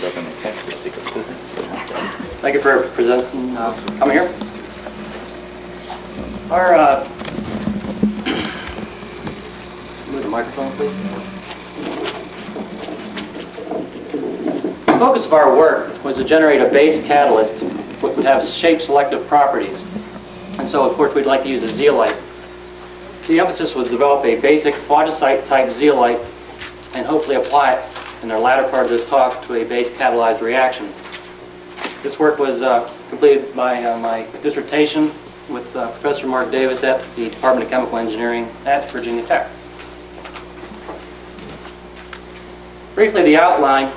doesn't make sense to. Thank you for presenting, uh, coming here. Our, uh, move the microphone, please. The focus of our work was to generate a base catalyst which would have shape-selective properties. And so, of course, we'd like to use a zeolite. The emphasis was to develop a basic faujasite-type zeolite and hopefully apply it in the latter part of this talk to a base catalyzed reaction. This work was uh, completed by uh, my dissertation with uh, Professor Mark Davis at the Department of Chemical Engineering at Virginia Tech. Briefly, the outline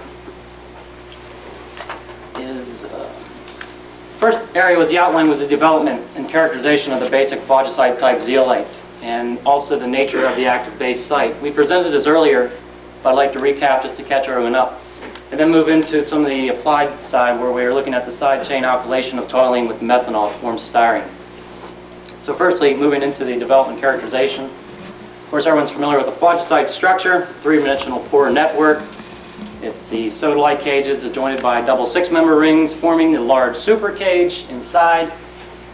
is, uh, first area was the outline was the development and characterization of the basic faujasite type zeolite and also the nature of the active base site. We presented this earlier, but I'd like to recap just to catch everyone up and then move into some of the applied side where we are looking at the side chain alkylation of toluene with methanol to form styrene. So firstly, moving into the development characterization. Of course, everyone's familiar with the faujasite structure, three-dimensional pore network. It's the sodalite cages adjoined by double six-member rings forming the large super cage inside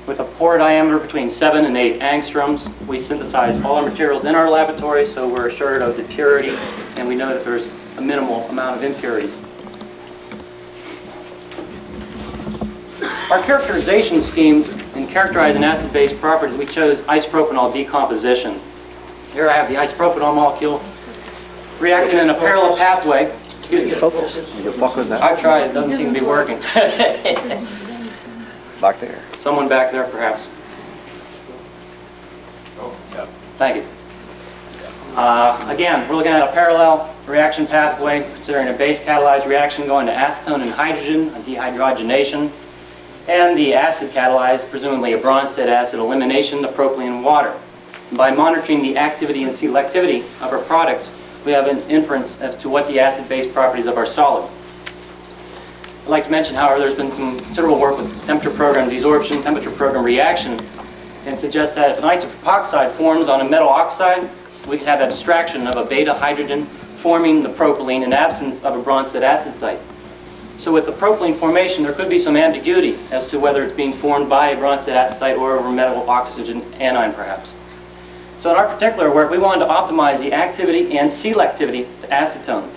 with a pore diameter between 7 and 8 angstroms. We synthesize all our materials in our laboratory, so we're assured of the purity, and we know that there's a minimal amount of impurities. Our characterization scheme in characterizing acid-base properties, we chose isopropanol decomposition. Here I have the isopropanol molecule reacting in a parallel pathway. Excuse me. Focus. You focus that I've tried, it doesn't seem to be working. back there. Someone back there, perhaps. Oh, Thank you. Uh, Again, we're looking at a parallel reaction pathway, considering a base catalyzed reaction going to acetone and hydrogen, a dehydrogenation, and the acid catalyzed, presumably a Bronsted acid elimination, the propylene water. By monitoring the activity and selectivity of our products, we have an inference as to what the acid-base properties of our solid. I'd like to mention, however, there's been some considerable work with temperature program desorption, temperature program reaction, and suggests that if an isopropoxide forms on a metal oxide, we can have abstraction of a beta hydrogen forming the propylene in absence of a Bronsted acid site. So with the propylene formation, there could be some ambiguity as to whether it's being formed by a Bronsted acid site or over metal oxygen anion, perhaps. So in our particular work, we wanted to optimize the activity and selectivity to acetone.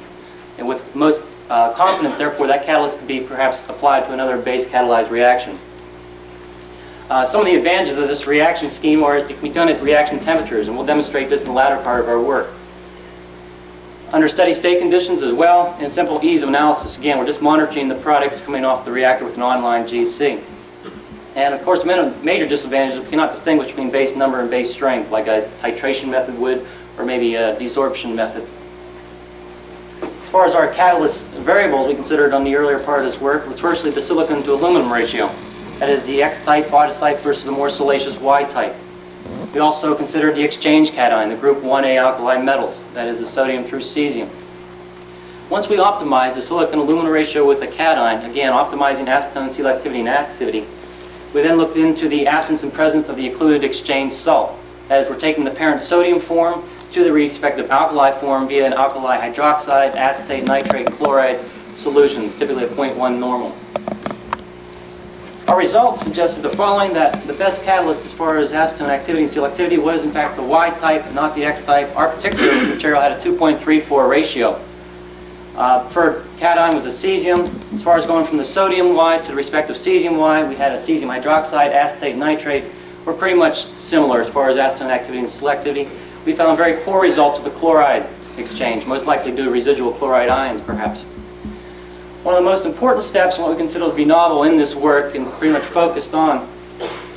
And with most uh, confidence, therefore, that catalyst could be perhaps applied to another base catalyzed reaction. Uh, some of the advantages of this reaction scheme are it can be done at reaction temperatures, and we'll demonstrate this in the latter part of our work. Under steady state conditions as well, and simple ease of analysis. Again, we're just monitoring the products coming off the reactor with an online GC. And of course, major disadvantage is we cannot distinguish between base number and base strength, like a titration method would, or maybe a desorption method. As far as our catalyst variables we considered on the earlier part of this work was firstly the silicon to aluminum ratio. That is the X-type faujasite versus the more siliceous Y-type. We also considered the exchange cation, the group 1A alkali metals, that is the sodium through cesium. Once we optimize the silicon-aluminum ratio with the cation, again optimizing acetone selectivity and activity, we then looked into the absence and presence of the occluded exchange salt. That is, we're taking the parent sodium form to the respective alkali form via an alkali hydroxide, acetate, nitrate, chloride solutions, typically a 0.1 normal. Our results suggested the following, that the best catalyst as far as acetone activity and selectivity was in fact the Y-type, not the X-type. Our particular material had a 2.34 ratio. Uh, preferred cation was a cesium. As far as going from the sodium Y to the respective cesium Y, we had a cesium hydroxide, acetate, nitrate. Were pretty much similar as far as acetone activity and selectivity. We found very poor results with the chloride exchange, most likely due to residual chloride ions, perhaps. One of the most important steps, and what we consider to be novel in this work and pretty much focused on,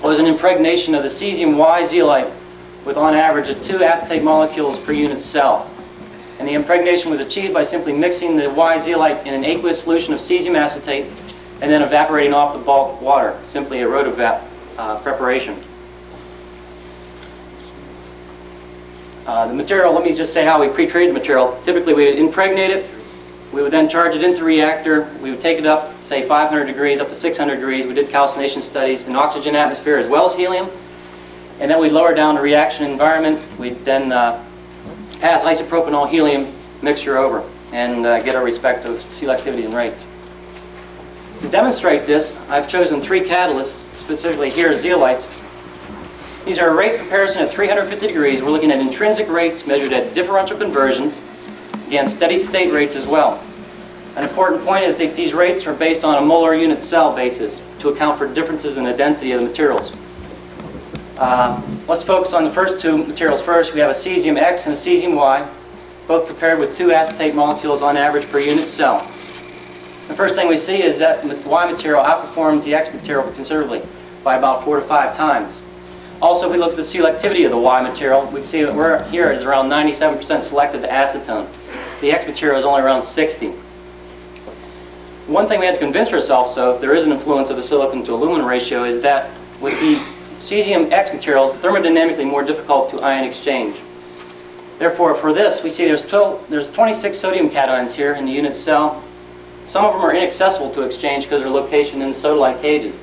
was an impregnation of the cesium Y zeolite with on average of two acetate molecules per unit cell. And the impregnation was achieved by simply mixing the Y zeolite in an aqueous solution of cesium acetate and then evaporating off the bulk water, simply a rotovap uh, preparation. Uh, the material, let me just say how we pre-treated the material. Typically we impregnate it, we would then charge it into the reactor, we would take it up, say 500 degrees, up to 600 degrees. We did calcination studies in oxygen atmosphere as well as helium. And then we'd lower down the reaction environment. We'd then uh, pass isopropanol helium mixture over and uh, get our respective selectivity and rates. To demonstrate this, I've chosen three catalysts, specifically here zeolites. These are a rate comparison at 350 degrees. We're looking at intrinsic rates measured at differential conversions, again steady state rates as well. An important point is that these rates are based on a molar unit cell basis to account for differences in the density of the materials. Uh, let's focus on the first two materials first. We have a cesium X and a cesium Y, both prepared with two acetate molecules on average per unit cell. The first thing we see is that the Y material outperforms the X material considerably by about four to five times. Also, if we look at the selectivity of the Y material, we see that we're here is around 97% selective to acetone. The X material is only around 60. One thing we had to convince ourselves of, there is an influence of the silicon to aluminum ratio, is that with the cesium X material, thermodynamically more difficult to ion exchange. Therefore, for this, we see there's, 12, there's 26 sodium cations here in the unit cell. Some of them are inaccessible to exchange because of their location in the sodalite cages.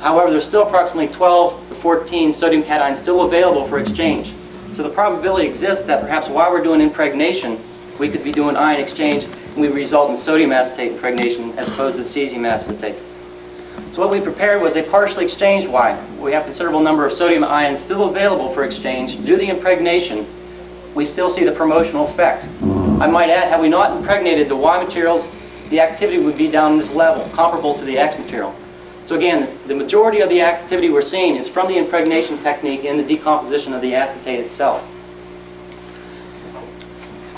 However, there's still approximately 12 to 14 sodium cations still available for exchange. So the probability exists that perhaps while we're doing impregnation, we could be doing ion exchange and we result in sodium acetate impregnation as opposed to cesium acetate. So what we prepared was a partially exchanged Y. We have a considerable number of sodium ions still available for exchange. Due to the impregnation, we still see the promotional effect. I might add, had we not impregnated the Y materials, the activity would be down this level, comparable to the X material. So again, the majority of the activity we're seeing is from the impregnation technique and the decomposition of the acetate itself.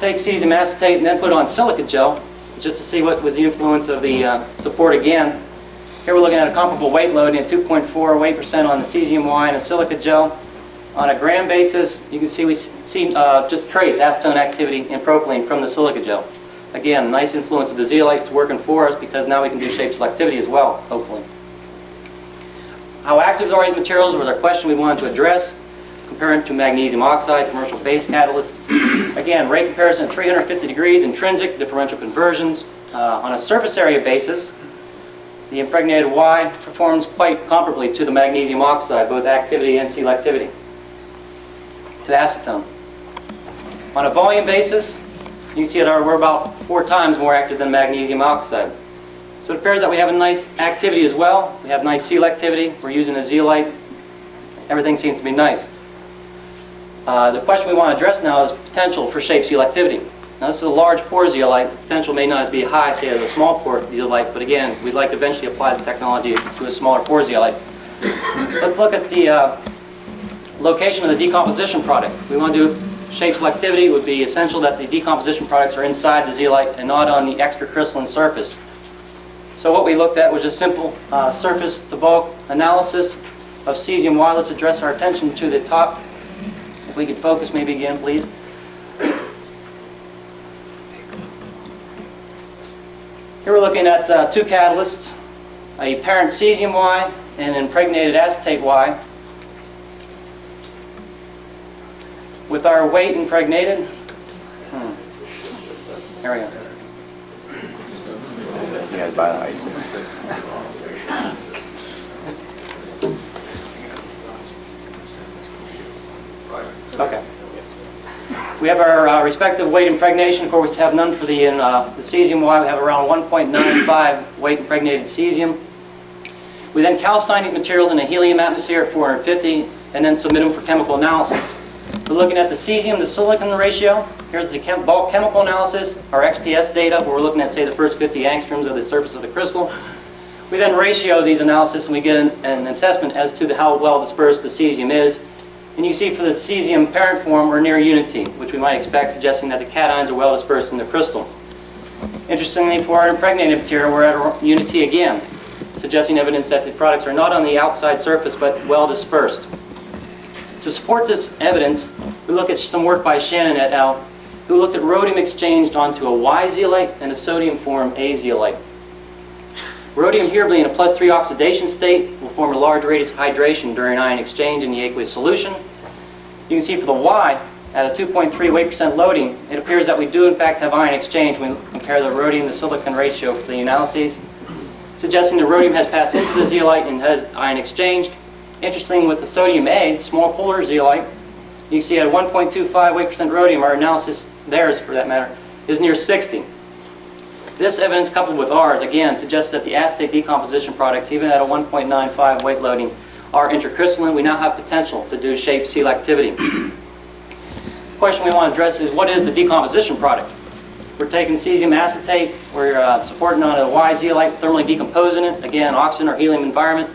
Take cesium acetate and then put on silica gel, just to see what was the influence of the uh, support again. Here we're looking at a comparable weight load at 2.4 weight percent on the cesium Y and silica gel. On a gram basis, you can see we see uh, just trace acetone activity in propylene from the silica gel. Again, nice influence of the zeolites working for us because now we can do shape selectivity as well, hopefully. How active are these materials was our question we wanted to address, comparing to magnesium oxide, commercial base catalyst. Again, rate comparison at 350 degrees, intrinsic, differential conversions. Uh, on a surface area basis, the impregnated Y performs quite comparably to the magnesium oxide, both activity and selectivity, to acetone. On a volume basis, you can see that we're about four times more active than magnesium oxide. So it appears that we have a nice activity as well. We have nice selectivity. We're using a zeolite. Everything seems to be nice. Uh, the question we want to address now is potential for shape selectivity. Now this is a large pore zeolite. The potential may not be high, say, as a small pore zeolite, but again, we'd like to eventually apply the technology to a smaller pore zeolite. Let's look at the uh, location of the decomposition product. We want to do shape selectivity. It would be essential that the decomposition products are inside the zeolite and not on the extracrystalline surface. So what we looked at was just simple uh, surface to bulk analysis of cesium Y. Let's address our attention to the top. If we could focus maybe again, please. Here we're looking at uh, two catalysts, a parent cesium Y and impregnated acetate Y. With our weight impregnated, hmm, there we go. You guys We have our uh, respective weight impregnation. Of course, we have none for the, uh, the cesium Y. We have around 1.95 weight impregnated cesium. We then calcine these materials in a helium atmosphere at 450 and then submit them for chemical analysis. We're looking at the cesium to silicon ratio. Here's the chem bulk chemical analysis, our XPS data, where we're looking at, say, the first 50 angstroms of the surface of the crystal. We then ratio these analysis and we get an, an assessment as to the, how well dispersed the cesium is. And you see for the cesium parent form, we're near unity, which we might expect, suggesting that the cations are well dispersed in the crystal. Interestingly, for our impregnated material, we're at unity again, suggesting evidence that the products are not on the outside surface, but well dispersed. To support this evidence, we look at some work by Shannon et al., who looked at rhodium exchanged onto a Y zeolite and a sodium form A zeolite. Rhodium here being in a plus 3 oxidation state will form a large radius of hydration during ion exchange in the aqueous solution. You can see for the Y, at a 2.3 weight percent loading, it appears that we do in fact have ion exchange when we compare the rhodium to silicon ratio for the analyses, suggesting the rhodium has passed into the zeolite and has ion exchanged. Interesting with the sodium A, small polar zeolite, you see at 1.25 weight percent rhodium, our analysis, theirs for that matter, is near 60. This evidence coupled with ours, again, suggests that the acetate decomposition products, even at a 1.95 weight loading, are intercrystalline. We now have potential to do shape selectivity. the question we want to address is what is the decomposition product? We're taking cesium acetate, we're uh, supporting on a Y zeolite, thermally decomposing it, again, oxygen or helium environment.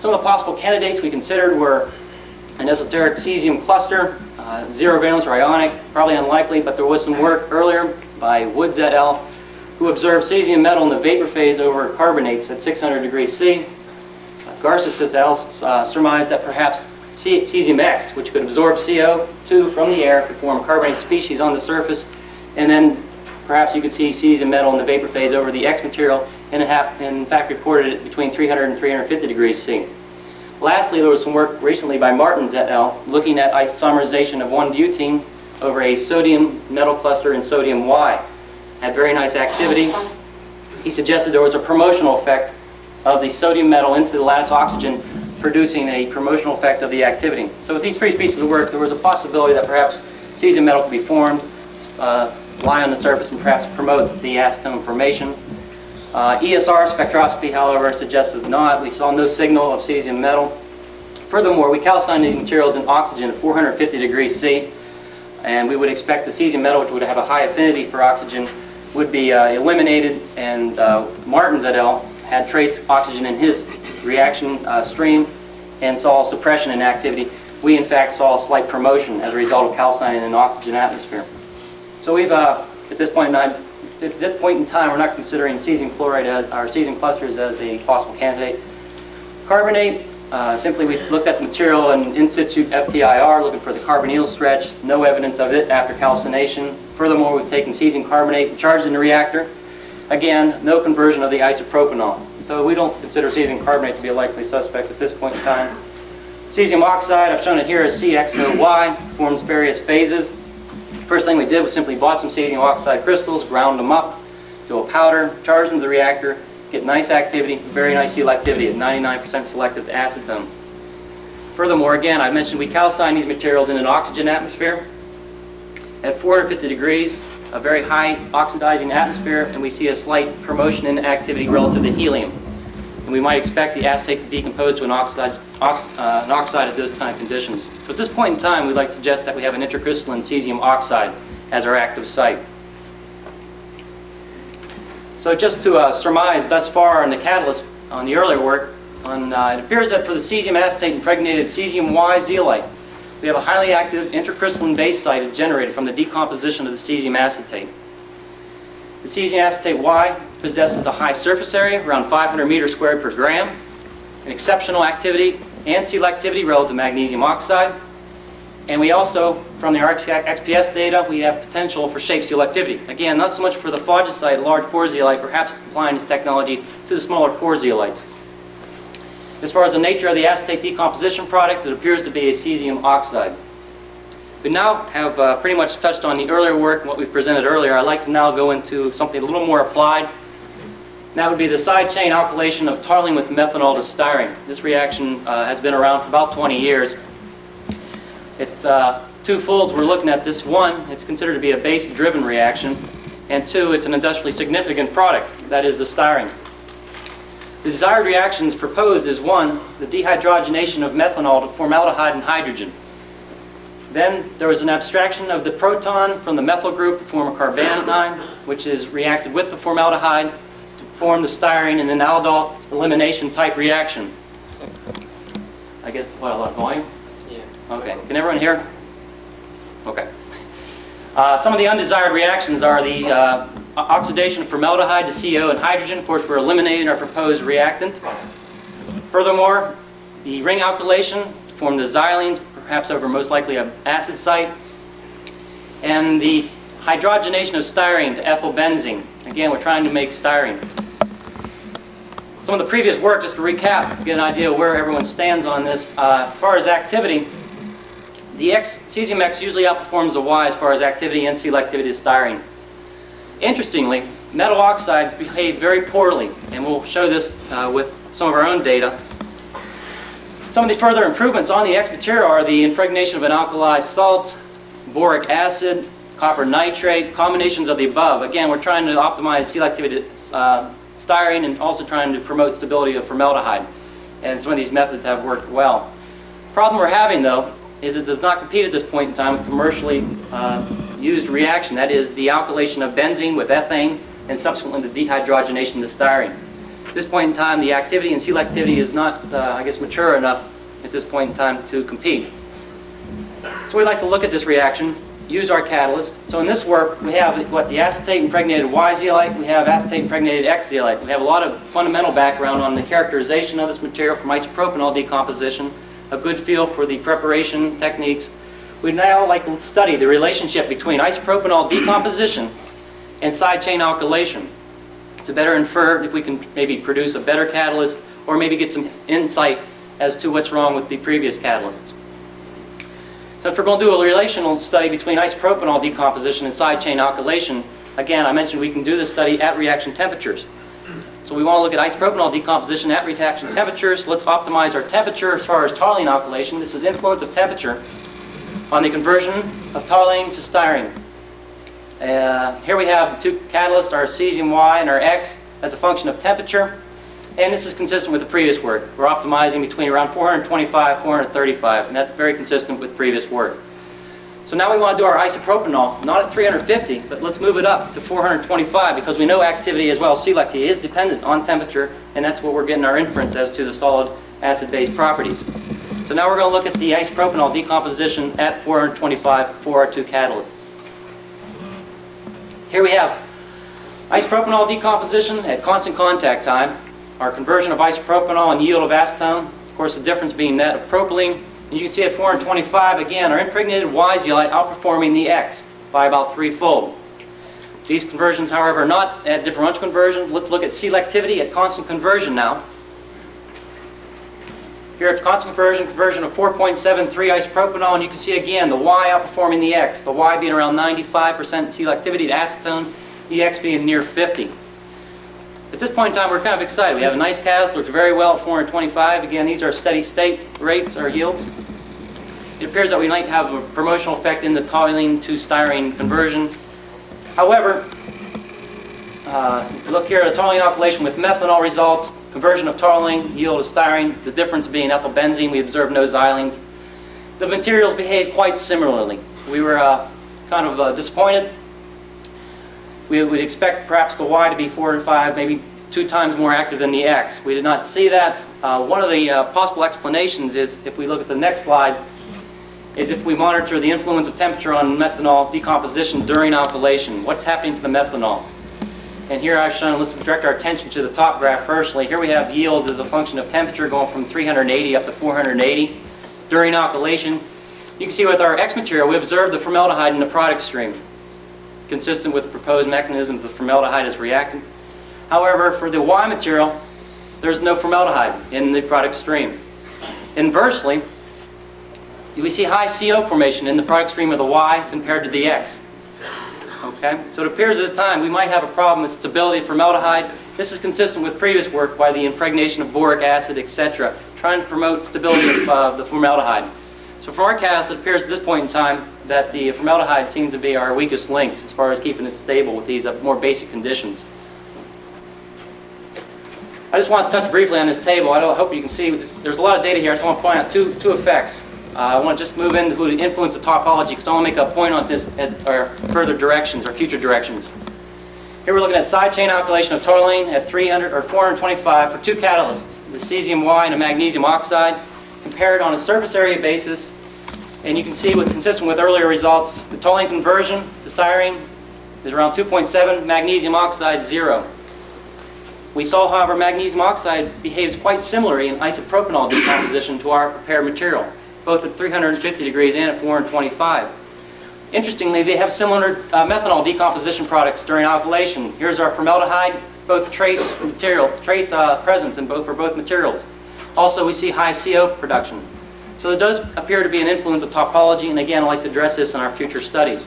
Some of the possible candidates we considered were an esoteric cesium cluster, uh, zero valence or ionic, probably unlikely, but there was some work earlier by Woods et al. Who observed cesium metal in the vapor phase over carbonates at 600 degrees C. Uh, Garces. Uh, surmised that perhaps cesium X, which could absorb CO2 from the air, could form carbonate species on the surface, and then perhaps you could see cesium metal in the vapor phase over the X material, and in fact reported it between 300 and 350 degrees C. Lastly, there was some work recently by Martens et al. looking at isomerization of 1-butene over a sodium metal cluster in sodium Y. Had very nice activity. He suggested there was a promotional effect of the sodium metal into the lattice oxygen, producing a promotional effect of the activity. So with these three pieces of work, there was a possibility that perhaps cesium metal could be formed, uh, lie on the surface, and perhaps promote the acetone formation. Uh, ESR spectroscopy, however, suggested not. We saw no signal of cesium metal. Furthermore, we calcined these materials in oxygen at 450 degrees C, and we would expect the cesium metal, which would have a high affinity for oxygen, would be uh, eliminated, and uh, Martens et al. had trace oxygen in his reaction uh, stream and saw suppression in activity. We, in fact, saw a slight promotion as a result of calcining in an oxygen atmosphere. So we've, uh, at this point in time, at this point in time, we're not considering cesium fluoride as, or cesium clusters as a possible candidate. Carbonate, uh, simply we looked at the material in in situ FTIR, looking for the carbonyl stretch, no evidence of it after calcination. Furthermore, we've taken cesium carbonate and charged in the reactor. Again, no conversion of the isopropanol. So we don't consider cesium carbonate to be a likely suspect at this point in time. Cesium oxide, I've shown it here as CXOY, forms various phases. First thing we did was simply bought some cesium oxide crystals, ground them up to a powder, charged them to the reactor, get nice activity, very nice selectivity at 99% selective to acetone. Furthermore, again, I mentioned we calcine these materials in an oxygen atmosphere. At 450 degrees, a very high oxidizing atmosphere, and we see a slight promotion in activity relative to helium. And we might expect the acetate to decompose to an oxide, ox, uh, an oxide at those kind of conditions. So at this point in time, we'd like to suggest that we have an intercrystalline cesium oxide as our active site. So just to uh, surmise thus far on the catalyst on the earlier work, on, uh, it appears that for the cesium acetate impregnated cesium Y zeolite, we have a highly active intercrystalline base site generated from the decomposition of the cesium acetate. The cesium acetate Y possesses a high surface area, around 500 meters squared per gram, an exceptional activity and selectivity relative to magnesium oxide, and we also, from the XPS data, we have potential for shape selectivity. Again, not so much for the faujasite, large pore zeolite, perhaps applying this technology to the smaller pore zeolites. As far as the nature of the acetate decomposition product, it appears to be a cesium oxide. We now have uh, pretty much touched on the earlier work and what we presented earlier. I'd like to now go into something a little more applied. That would be the side chain alkylation of toluene with methanol to styrene. This reaction uh, has been around for about 20 years. It's uh, folds. We're looking at this. One, it's considered to be a base-driven reaction, and two, it's an industrially significant product. That is the styrene. The desired reactions proposed is one, the dehydrogenation of methanol to formaldehyde and hydrogen. Then there was an abstraction of the proton from the methyl group to form a carbanion, which is reacted with the formaldehyde to form the styrene in an aldol elimination type reaction. I guess what a lot of volume. Okay, can everyone hear? Okay. Uh, some of the undesired reactions are the uh, oxidation of formaldehyde to CO and hydrogen. Of course, we're eliminating our proposed reactant. Furthermore, the ring alkylation to form the xylenes, perhaps over most likely an acid site. And the hydrogenation of styrene to ethylbenzene. Again, we're trying to make styrene. Some of the previous work, just to recap, get an idea of where everyone stands on this. Uh, as far as activity, the X, cesium X usually outperforms the Y as far as activity and selectivity to styrene. Interestingly, metal oxides behave very poorly, and we'll show this uh, with some of our own data. Some of the further improvements on the X material are the impregnation of an alkali salt, boric acid, copper nitrate, combinations of the above. Again, we're trying to optimize selectivity uh, styrene and also trying to promote stability of formaldehyde. And some of these methods have worked well. Problem we're having, though, is it does not compete at this point in time with commercially uh, used reaction. That is the alkylation of benzene with ethane and subsequently the dehydrogenation of styrene. At this point in time, the activity and selectivity is not, uh, I guess, mature enough at this point in time to compete. So we'd like to look at this reaction, use our catalyst. So in this work, we have what the acetate impregnated Y zeolite, we have acetate impregnated X zeolite. We have a lot of fundamental background on the characterization of this material from isopropanol decomposition, a good feel for the preparation techniques. We'd now like to study the relationship between isopropanol decomposition and side chain alkylation to better infer if we can maybe produce a better catalyst or maybe get some insight as to what's wrong with the previous catalysts. So if we're going to do a relational study between isopropanol decomposition and side chain alkylation, again, I mentioned we can do this study at reaction temperatures. So we want to look at isopropanol decomposition at reaction temperatures. Let's optimize our temperature as far as toluene alkylation. This is influence of temperature on the conversion of toluene to styrene. Uh, here we have two catalysts, our cesium Y and our X, as a function of temperature. And this is consistent with the previous work. We're optimizing between around 425, 435, and that's very consistent with previous work. So now we want to do our isopropanol, not at 350, but let's move it up to 425 because we know activity as well, selectivity, is dependent on temperature, and that's what we're getting our inference as to the solid acid-base properties. So now we're going to look at the isopropanol decomposition at 425 for our two catalysts. Here we have isopropanol decomposition at constant contact time, our conversion of isopropanol and yield of acetone, of course the difference being that of propylene. And you can see at 425, again, our impregnated Y zeolite outperforming the X by about threefold. These conversions, however, are not at differential conversions. Let's look at selectivity at constant conversion now. Here it's constant conversion, conversion of 4.73 isopropanol, and you can see again the Y outperforming the X, the Y being around 95% selectivity to acetone, the X being near 50. At this point in time, we're kind of excited. We have a nice catalyst, works very well at 425. Again, these are steady state rates or yields. It appears that we might have a promotional effect in the toluene to styrene conversion. However, uh, if you look here at the toluene alkylation with methanol results, conversion of toluene, yield of styrene, the difference being ethylbenzene, we observed no xylenes. The materials behave quite similarly. We were uh, kind of uh, disappointed we would expect perhaps the Y to be 4 and 5, maybe two times more active than the X. We did not see that. Uh, one of the uh, possible explanations is, if we look at the next slide, is if we monitor the influence of temperature on methanol decomposition during alkylation. What's happening to the methanol? And here I've shown, let's direct our attention to the top graph firstly. Here we have yields as a function of temperature going from 380 up to 480 during alkylation. You can see with our X material, we observe the formaldehyde in the product stream consistent with the proposed mechanism the formaldehyde is reacting. However, for the Y material, there's no formaldehyde in the product stream. Inversely, we see high CO formation in the product stream of the Y compared to the X. Okay, so it appears at this time we might have a problem with stability of formaldehyde. This is consistent with previous work by the impregnation of boric acid, etc., trying to promote stability of uh, the formaldehyde. So for our cast, it appears at this point in time that the formaldehyde seems to be our weakest link as far as keeping it stable with these uh, more basic conditions. I just want to touch briefly on this table. I hope you can see there's a lot of data here. I just want to point out two, two effects. Uh, I want to just move into the influence of topology because I want to make a point on this at our further directions or future directions. Here we're looking at side chain alkylation of toluene at 300 or 425 for two catalysts, the cesium Y and a magnesium oxide, compared on a surface area basis and you can see, with consistent with earlier results, the toluene conversion to styrene is around 2.7, magnesium oxide, zero. We saw, however, magnesium oxide behaves quite similarly in isopropanol decomposition to our prepared material, both at 350 degrees and at 425. Interestingly, they have similar uh, methanol decomposition products during alkylation. Here's our formaldehyde, both trace material, trace uh, presence in both for both materials. Also, we see high CO production. So there does appear to be an influence of topology, and again, I'd like to address this in our future studies.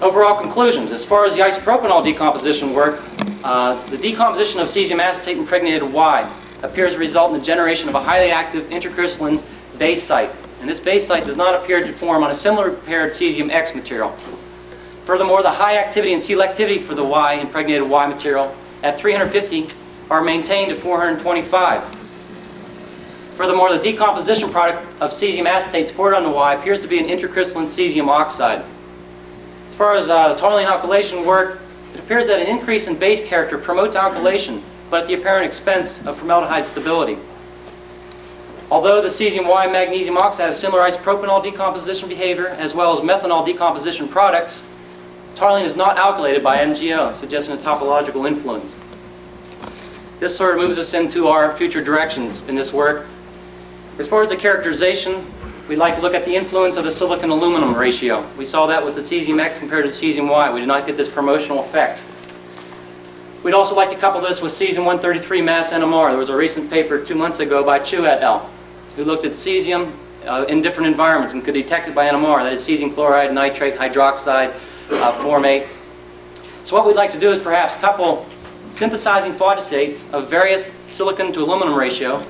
Overall conclusions. As far as the isopropanol decomposition work, uh, the decomposition of cesium acetate impregnated Y appears to result in the generation of a highly active intercrystalline base site. and this base site does not appear to form on a similar paired cesium X material. Furthermore, the high activity and selectivity for the Y impregnated Y material at 350 are maintained at 425. Furthermore, the decomposition product of cesium acetate scored on the Y appears to be an intercrystalline cesium oxide. As far as uh, the toluene alkylation work, it appears that an increase in base character promotes alkylation, but at the apparent expense of formaldehyde stability. Although the cesium Y magnesium oxide has similar isopropanol decomposition behavior as well as methanol decomposition products, toluene is not alkylated by MgO, suggesting a topological influence. This sort of moves us into our future directions in this work. As far as the characterization, we'd like to look at the influence of the silicon aluminum ratio. We saw that with the cesium X compared to the cesium Y. We did not get this promotional effect. We'd also like to couple this with cesium-133 MAS NMR. There was a recent paper two months ago by Chu et al. who looked at cesium uh, in different environments and could detect it by NMR. That is cesium chloride, nitrate, hydroxide, uh, formate. So what we'd like to do is perhaps couple synthesizing faujasites of various silicon to aluminum ratio,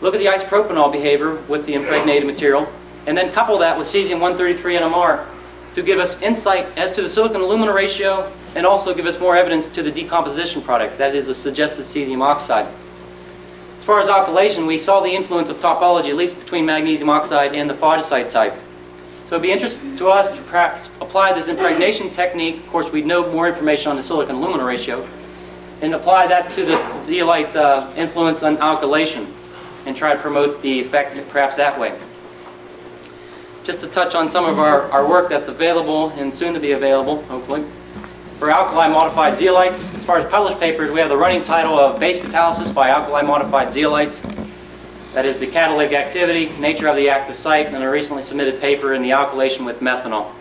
look at the isopropanol behavior with the impregnated material, and then couple that with cesium-133 NMR to give us insight as to the silicon-aluminum ratio and also give us more evidence to the decomposition product, that is the suggested cesium oxide. As far as alkylation, we saw the influence of topology, at least between magnesium oxide and the faujasite type. So it'd be interesting to us to perhaps apply this impregnation technique. Of course, we'd know more information on the silicon-aluminum ratio, and apply that to the zeolite uh, influence on alkylation and try to promote the effect perhaps that way. Just to touch on some of our, our work that's available and soon to be available, hopefully. For alkali modified zeolites, as far as published papers, we have the running title of Base Catalysis by Alkali Modified Zeolites. That is the catalytic activity, nature of the active site, and a recently submitted paper in the alkylation with methanol.